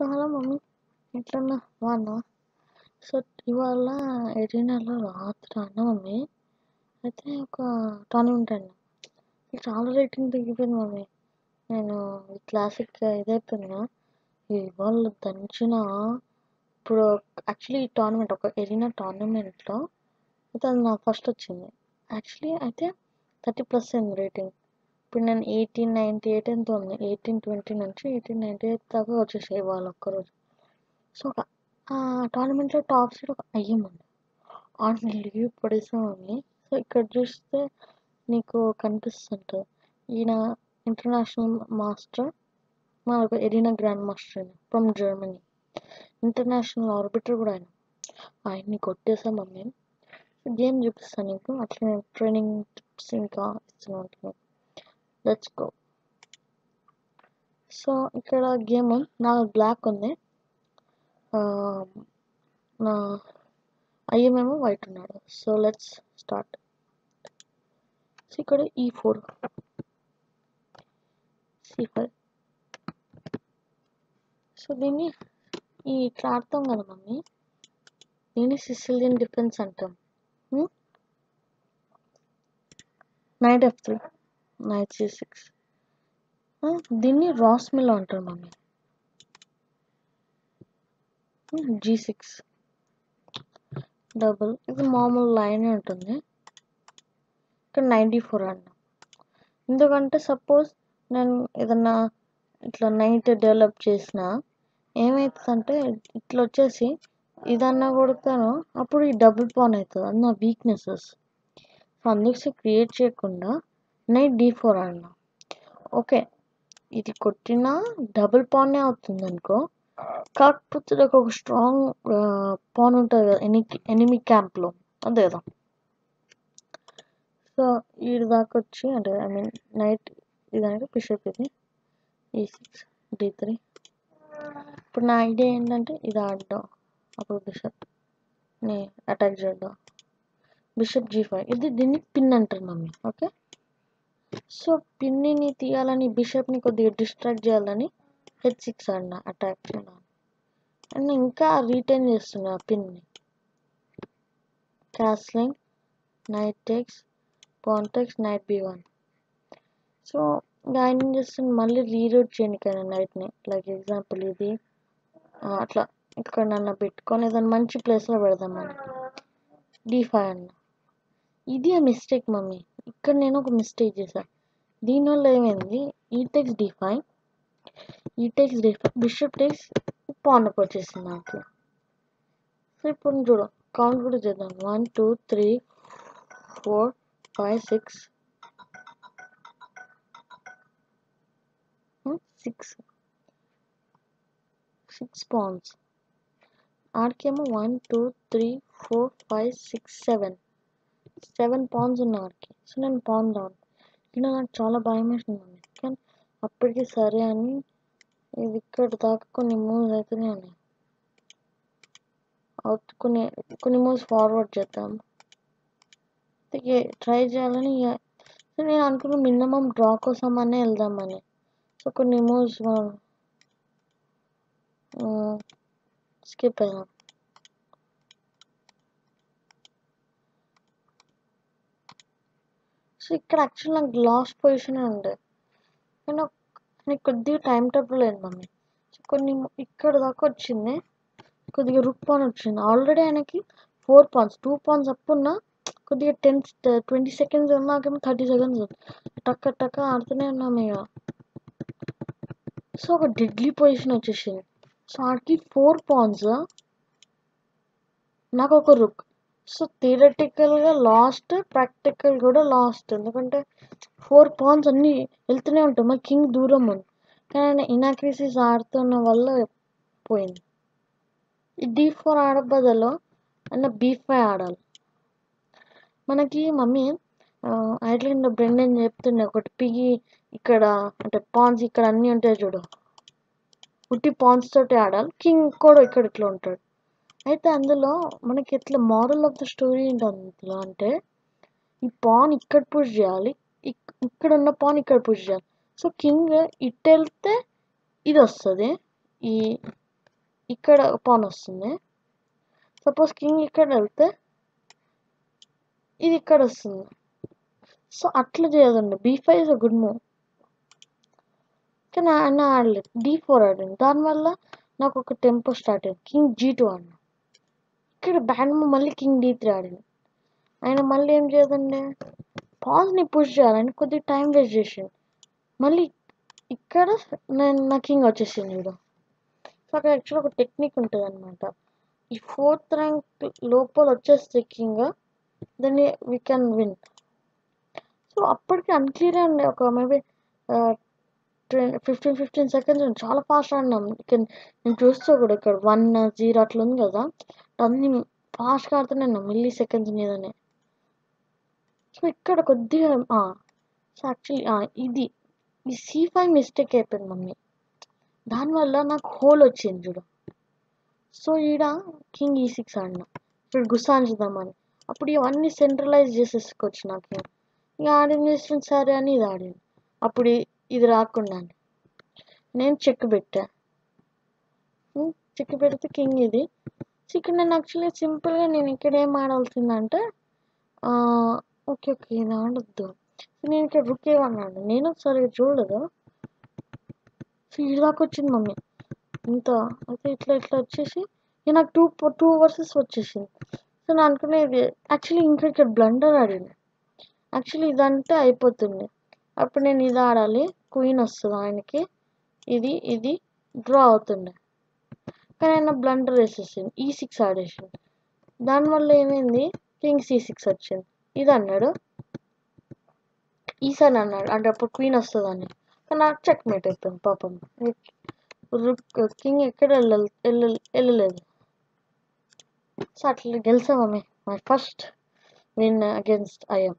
So hello mummy ఎట్లన్నా బాగున్నా so ఇవాళ ఎరీనాలో రాత్రి అన్న మమ్మీ. అయితే ఒక టోర్నమెంట్ అన్న చాలా రేటింగ్ తగ్గిపోయింది మమ్మీ. నేను క్లాసిక్ ఇదైపోయినా ఇవాళ దంచిన ఇప్పుడు యాక్చువల్లీ ఈ టోర్నమెంట్ ఒక ఎరీనా టోర్నమెంట్లో అయితే అది నాకు ఫస్ట్ వచ్చింది. యాక్చువల్లీ అయితే థర్టీ ప్లస్ అయింది రేటింగ్. ఇప్పుడు నేను ఎయిటీన్ నైంటీ ఎయిట్ ఎంత ఉంది? ఎయిటీన్ ట్వంటీ నుంచి ఎయిటీన్ నైంటీ ఎయిట్ దాకా వచ్చేసాయి వాళ్ళు ఒక్కరోజు. సో ఒక టోర్నమెంట్లో టాప్ సీడ్ ఒక అయ్యం ఉంది. ఆడిని లీవ్ పడేసామని సో ఇక్కడ చూస్తే నీకు కనిపిస్తుంటుంది. ఈయన ఇంటర్నేషనల్ మాస్టర్ మనకు arena grand master from Germany international arbiter కూడా ఆయన. ఆయన్ని కొట్టేసాం మమ్మీ. గేమ్ చూపిస్తాను నీకు. అట్లనే ట్రైనింగ్ టిప్స్ ఇంకా ఇస్తూనే లెట్స్ గో సో ఇక్కడ గేమ్ um, నా బ్లాక్ ఉంది. నా అయ్యమేమో వైట్ ఉన్నాడు. సో లెట్స్ స్టార్ట్ సో ఇక్కడ ఈ ఫోర్ సి ఫైవ్ సో దీన్ని ఈ ఇట్లా ఆడతాం కదా మమ్మీ? దీన్ని సిసిలియన్ డిఫెన్స్ అంటాం. Knight f three knight g six దీన్ని రాస్ మిల్ అంటారు మమ్మీ. G six. డబుల్. ఇది మామూలు లైన్ ఉంటుంది. ఇక్కడ నైంటీ ఫోర్ అన్నా. ఎందుకంటే సపోజ్ నేను ఏదన్నా ఇట్లా నైట్ డెవలప్ చేసిన ఏమవుతుందంటే ఇట్లా వచ్చేసి ఇదన్నా కొడతాను అప్పుడు ఈ డబుల్ పాన్ అవుతుంది. అది నా వీక్నెసెస్ సో అందుకే క్రియేట్ చేయకుండా నైట్ డి ఫోర్ అన్నా. ఓకే. ఇది కొట్టినా డబుల్ పాన్నే అవుతుంది అనుకో. కాకపోతే నాకు ఒక స్ట్రాంగ్ పాన్ ఉంటుంది కదా ఎని ఎనిమి క్యాంప్లో. అంతే కదా. సో ఈడి దాకా వచ్చి అంటే ఐ మీన్ నైట్ ఇదంటే బిషప్ ఇది ఈ సిక్స్ డి త్రీ. ఇప్పుడు నా ఐడియా ఏంటంటే ఇది ఆడడం అప్పుడు బిషప్ని అటాక్ చేద్దాం. Bishop g five. ఇది దీన్ని పిన్ అంటారు మమ్మీ. ఓకే? సో పిన్నిని తీయాలని బిషప్ని కొద్దిగా డిస్ట్రాక్ట్ చేయాలని హెచ్ సిక్స్ అన్న అటాక్ చేయడం అండ్ ఇంకా రీటైన్ చేస్తున్నా ఆ పిన్ని. Castling knight takes pawn takes knight b one. So ఆయన ఏం చేస్తుంది మళ్ళీ రీరూట్ చేయండి కదా నైట్ని. లైక్ ఎగ్జాంపుల్ ఇది. అట్లా ఇక్కడ నన్ను పెట్టుకొని ఏదైనా మంచి ప్లేస్లో పెడదామని. డి ఫైవ్ అన్న. ఇది ఆ మిస్టేక్ మమ్మీ. ఇక్కడ నేను ఒక మిస్టేక్ చేశాను దీనివల్ల ఏమైంది? E takes d five e takes d five bishop takes pawn వచ్చేసింది నాకు. సో ఇప్పుడు చూడ. కౌంట్ కూడా చేద్దాం. One two three four five six six six pawns ఆడికేమో? One two three four five six seven seven pawns ఉన్నాయి వాడికి. So నేను pan down ఇలా నాకు చాలా భయం వేసింది కానీ అప్పటికి సరే అని ఇది ఇక్కడ దాకా కొన్ని మూవ్స్ అయితేనే ఉన్నాయి కొన్ని కొన్ని మూవ్స్ ఫార్వర్డ్ చేద్దాం. ట్రై చేయాలని సో నేను అనుకున్న మినిమం డ్రా కోసం అనే వెళ్దామని. సో కొన్ని మూవ్స్ స్కిప్ అయినా. సో ఇక్కడ యాక్చువల్ నాకు లాస్ట్ పొజిషన్ ఉండే. నేను నాకు కొద్దిగా టైం టేబుల్ లేదు మమ్మీ. సో కొన్ని ఇక్కడ దాకా వచ్చింది. కొద్దిగా రుక్ పాన్ వచ్చింది. ఆల్రెడీ ఆయనకి four pawns two pawns up ఉన్నా కొద్దిగా టెన్ ట్వంటీ సెకండ్స్ ఉన్నాకేమో థర్టీ సెకండ్స్ టక్క టక్క ఆడుతూనే ఉన్నాము ఇక సో ఒక డెడ్లీ పొజిషన్ వచ్చేసింది. సో ఆడికి ఫోర్ పాన్స్ నాకు ఒక రుక్ సో థియరటికల్గా లాస్ట్ ప్రాక్టికల్ కూడా లాస్ట్. ఎందుకంటే ఫోర్ పాన్స్ అన్నీ వెళ్తూనే ఉంటాయి. మరి కింగ్ దూరం ఉంది. కానీ ఆయన ఇనాక్రిసిస్ ఆడుతున్న వల్ల పోయింది. ఈ డి ఫోర్ ఆడ బదులు అన్న బీ ఫైవ్ ఆడాలి. మనకి మమ్మీ ఐర్లో బ్రెండ్ అని చెప్తుండే ఒకటి పిగి ఇక్కడ అంటే పాన్స్ ఇక్కడ అన్నీ ఉంటాయి చూడు. ఉట్టి పాన్స్ తోటి ఆడాలి. కింగ్ కూడా ఇక్కడ ఇట్లా ఉంటాడు. అయితే అందులో మనకి ఎట్లా మారల్ ఆఫ్ ద స్టోరీ ఏంటి అందులో అంటే ఈ పాన్ ఇక్కడ పుష్ చేయాలి ఇక్కడ ఉన్న పాన్ ఇక్కడ పుష్ చేయాలి. సో కింగ్ ఇట్ వెళ్తే ఇది వస్తుంది ఈ ఇక్కడ పాన్ వస్తుంది. సపోజ్ కింగ్ ఇక్కడ వెళ్తే ఇది ఇక్కడ వస్తుంది. సో అట్లా చేయదండి. B five is a good move కానీ ఆయన ఆడలేదు. డీ ఫోర్ ఆడాను. దానివల్ల నాకు ఒక టెంపో స్టార్ట్ అయింది. కింగ్ జీ టూ అన్న. ఇక్కడ బ్యాడ్ మళ్ళీ కింగ్ డీ త్రీ ఆడింది ఆయన మళ్ళీ ఏం చేయదండి పాజ్ని పుష్ చేయాలని కొద్దిగా టైం వేస్ట్ చేసిండు. మళ్ళీ ఇక్కడ నేను నా కింగ్ వచ్చేసింది చూడు. సో అక్కడ యాక్చువల్గా ఒక టెక్నిక్ ఉంటుంది అనమాట ఈ ఫోర్త్ ర్యాంక్ లోపల వచ్చేస్తే కింగ్ దాన్ని వీ కెన్ విన్ సో అప్పటికి అన్క్లియర్ అండి ఒక మేబీ ఫిఫ్టీన్ ఫిఫ్టీన్ సెకండ్స్ చాలా ఫాస్ట్ ఆడినాం. ఇక్కడ నేను చూస్తే కూడా ఇక్కడ వన్ జీరో అట్లా ఉంది కదా. అన్ని ఫాస్ట్గా ఆడుతున్నాను మిల్లీ సెకండ్స్ మీదనే. సో ఇక్కడ కొద్దిగా సో యాక్చువల్లీ ఇది ఈ సి ఫైవ్ మిస్టేక్ అయిపోయింది మమ్మీ. దానివల్ల నాకు హోల్ వచ్చింది చూడు. సో ఈడ కింగ్ ఈ e సిక్స్ ఆడిన. ఇప్పుడు గుసాంచుదామని అప్పుడు ఇవన్నీ సెంట్రలైజ్ చేసేసుకోవచ్చు నాకు. ఇంకా ఆడిన చేసిన సరే అని ఇది ఆడింది. అప్పుడు ఇది రాకుండా నేను చెక్ పెట్టా. చెక్ పెడితే కింగ్ ఇది. సో ఇక్కడ నేను యాక్చువల్లీ సింపుల్గా నేను ఇక్కడ ఏం ఆడాల్సిందంటే ఓకే ఓకే ఇది ఆడొద్దు. నేను ఇక్కడ రుక్ ఏమన్నాను నేను సరిగ్గా చూడదు సో ఇది దాకా వచ్చింది మమ్మీ. ఇంత అయితే ఇట్లా ఇట్లా వచ్చేసి నాకు టూ టూ వర్సెస్ వచ్చేసింది. సో నేను అనుకునేది యాక్చువల్లీ ఇంకా ఇక్కడ బ్లండర్ ఆడింది. యాక్చువల్లీ ఇదంతా అయిపోతుంది. అప్పుడు నేను ఇది ఆడాలి. క్వీన్ వస్తుంది ఆయనకి? ఇది ఇది డ్రా అవుతుండే. కానీ ఆయన బ్లండర్ వేసేసింది ఈ e సిక్స్ ఆడేసింది దానివల్ల ఏమైంది? కింగ్ సి సిక్స్ వచ్చింది. ఇది అన్నాడు. ఈసారి అన్నాడు. అంటే అప్పుడు క్వీన్ వస్తుందని. కానీ నాకు చెక్ మేట్ అవుతుంది పాపం కింగ్ ఎక్కడ వెళ్ళలేదు. సో అట్లా గెలిచామమ్మే my first win against IM